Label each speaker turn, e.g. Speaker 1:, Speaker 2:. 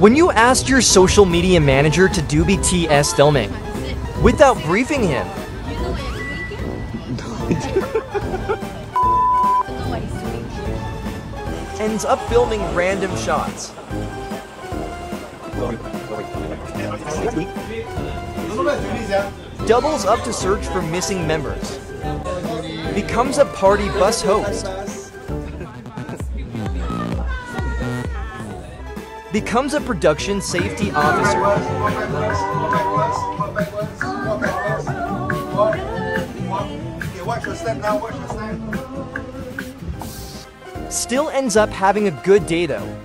Speaker 1: When you asked your social media manager to do BTS filming without briefing him, ends up filming random shots. Doubles up to search for missing members. Becomes a party bus host. Becomes a production safety officer. Still ends up having a good day though.